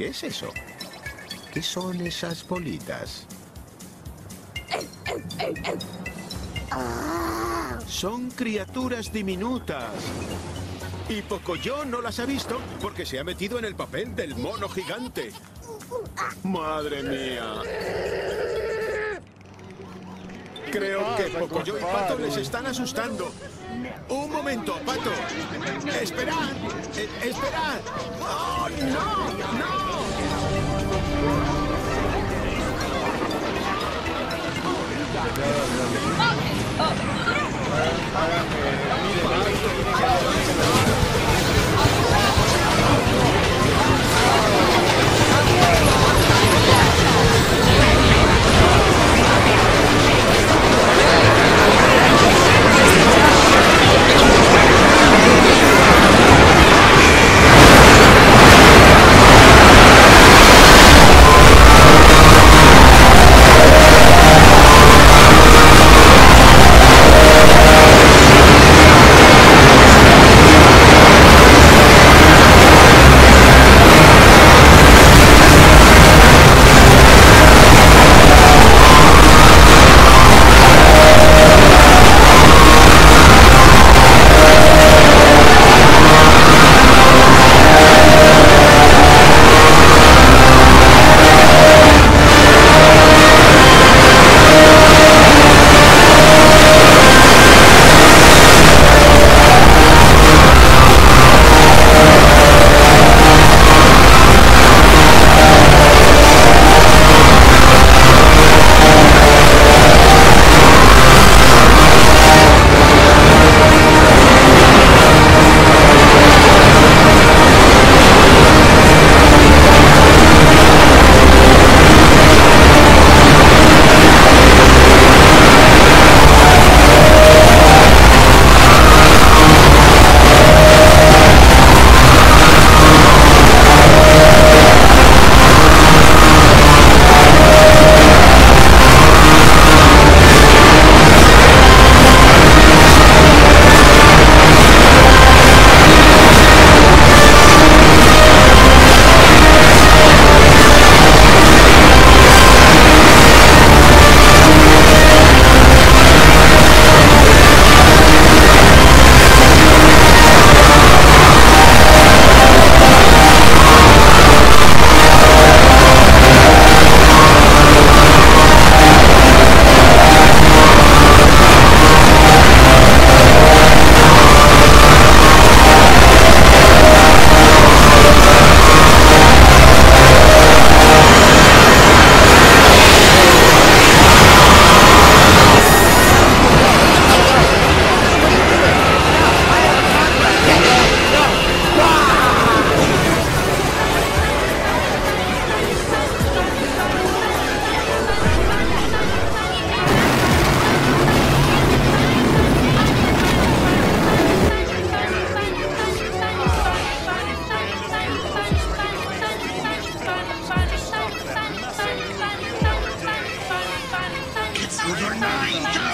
¿Qué es eso? ¿Qué son esas bolitas? Son criaturas diminutas. Y Pocoyo no las ha visto porque se ha metido en el papel del mono gigante. ¡Madre mía! Creo que Pocoyo y Pato les están asustando. Un momento, Pato. Esperad. Eh, esperad. ¡Oh, no! ¡No! You're nine